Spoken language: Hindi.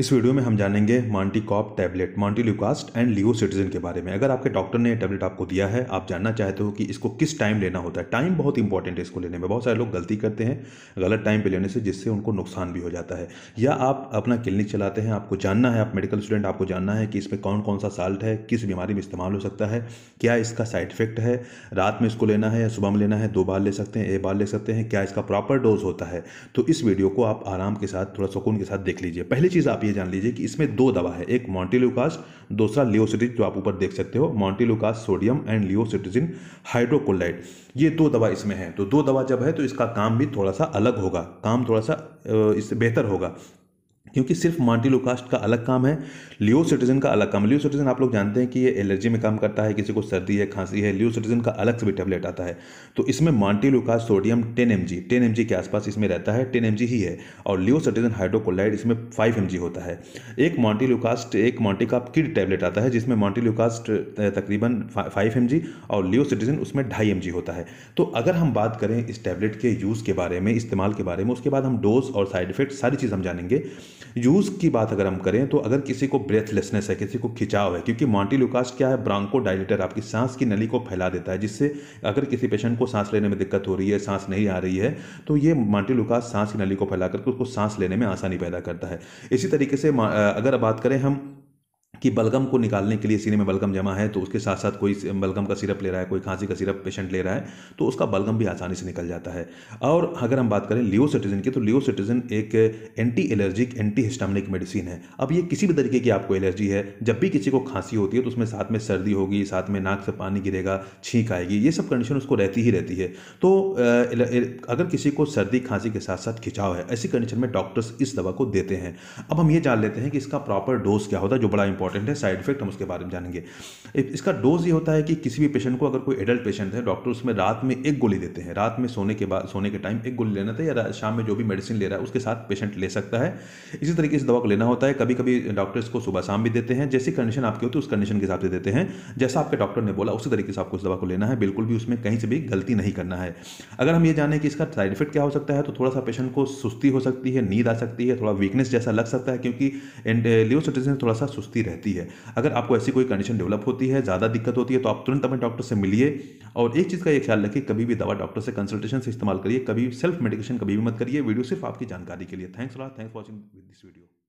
इस वीडियो में हम जानेंगे मांटी कॉप टैबलेट मांटी एंड लियो सिटीजन के बारे में। अगर आपके डॉक्टर ने टैबलेट आपको दिया है, आप जानना चाहते हो कि इसको किस टाइम लेना होता है। टाइम बहुत इंपॉर्टेंट है इसको लेने में। बहुत सारे लोग गलती करते हैं, गलत टाइम पे लेने से, जिससे उनको नुकसान भी हो जाता है। या आप अपना क्लिनिक चलाते हैं, आपको जानना है, आप मेडिकल स्टूडेंट आपको जानना है कि इसमें कौन कौन सा साल्ट है, किस बीमारी में इस्तेमाल हो सकता है, क्या इसका साइड इफ़ेक्ट है, रात में इसको लेना है या सुबह में लेना है, दो बार ले सकते हैं, एक बार ले सकते हैं, क्या इसका प्रॉपर डोज होता है। तो इस वीडियो को आप आराम के साथ, थोड़ा सुकून के साथ देख लीजिए। पहली चीज़ आप ये जान लीजिए कि इसमें दो दवा है, एक मॉन्टिल्यूकास दूसरा लियोसिटिज जो आप ऊपर देख सकते हो montelukast sodium and levocetirizine hydrochloride ये दो दवा इसमें है। तो दो दवा जब है तो इसका काम भी थोड़ा सा अलग होगा, काम थोड़ा सा इससे बेहतर होगा। क्योंकि सिर्फ़ मार्टिलोकास्ट का अलग काम है, लियो सिटीजन का अलग काम लियो सिटीजन आप लोग जानते हैं कि ये एलर्जी में काम करता है, किसी को सर्दी है, खांसी है, लियो सिटीजन का अलग से भी टेबलेट आता है। तो इसमें montelukast sodium ten M G ten M G के आसपास इसमें रहता है टेन एम जी ही है। और लियो सिटीजन हाइड्रोकोलाइड इसमें फाइव एम जी होता है। एक मार्टिलोकास्ट, एक का किड टैबलेट आता है, जिसमें मार्टिलोकास्ट तकरीबन फाइव एम जी और लियो सिटीजन उसमें ढाई एम जी होता है। तो अगर हम बात करें इस टैबलेट के यूज़ के बारे में, इस्तेमाल के बारे में, उसके बाद हम डोज और साइड इफ़ेक्ट सारी चीज़ हम जानेंगे। यूज़ की बात अगर हम करें तो अगर किसी को ब्रेथलेसनेस है, किसी को खिंचाव है, क्योंकि मॉन्टी लुकास क्या है ब्रांको डायलेटर आपकी सांस की नली को फैला देता है, जिससे अगर किसी पेशेंट को सांस लेने में दिक्कत हो रही है, सांस नहीं आ रही है तो ये मॉन्टी लुकास सांस की नली को फैला करके उसको सांस लेने में आसानी पैदा करता है। इसी तरीके से अगर बात करें हम कि बलगम को निकालने के लिए सीने में बलगम जमा है तो उसके साथ साथ कोई बलगम का सिरप ले रहा है, कोई खांसी का सिरप पेशेंट ले रहा है तो उसका बलगम भी आसानी से निकल जाता है। और अगर हम बात करें लियो सिटीजन की तो लियो सिटीजन एक anti allergic anti histaminic medicine है। अब ये किसी भी तरीके की आपको एलर्जी है, जब भी किसी को खांसी होती है तो उसमें साथ में सर्दी होगी, साथ में नाक से पानी गिरेगा, छींक आएगी, ये सब कंडीशन उसको रहती ही रहती है। तो अगर किसी को सर्दी, खांसी के साथ साथ खिंचाव है, ऐसी कंडीशन में डॉक्टर्स इस दवा को देते हैं। अब हम ये जान लेते हैं कि इसका प्रॉपर डोज क्या होता है, जो बड़ा इंपॉर्टेंट इंपॉर्टेंट है साइड इफ़ेक्ट हम उसके बारे में जानेंगे। इसका डोज ये होता है कि किसी भी पेशेंट को अगर कोई एडल्ट पेशेंट है डॉक्टर उसमें रात में एक गोली देते हैं। रात में सोने के बाद, सोने के टाइम एक गोली लेना था या शाम में जो भी मेडिसिन ले रहा है, उसके साथ पेशेंट ले सकता है। इसी तरीके से दवा को लेना होता है। कभी कभी डॉक्टर्स को सुबह शाम भी देते हैं। जैसी कंडीशन आपकी होती है, उस कंडीशन के हिसाब से देते हैं। जैसा आपके डॉक्टर ने बोला, उसी तरीके से आपको उस दवा को लेना है। बिल्कुल भी उसमें कहीं से भी गलती नहीं करना है। अगर हम ये जाने कि इसका साइड इफ़ेक्ट क्या हो सकता है तो थोड़ा सा पेशेंट को सुस्ती हो सकती है, नींद आ सकती है, थोड़ा वीकनेस जैसा लग सकता है, क्योंकि थोड़ा सा सुस्ती रहती है अगर आपको ऐसी कोई कंडीशन डेवलप होती है, ज़्यादा दिक्कत होती है तो आप तुरंत अपने डॉक्टर से मिलिए। और एक चीज़ का ये ख्याल रखिए, कभी भी दवा डॉक्टर से कंसल्टेशन से इस्तेमाल करिए, कभी सेल्फ मेडिकेशन कभी भी मत करिए। वीडियो सिर्फ़ आपकी जानकारी के लिए। Thanks thanks watching this video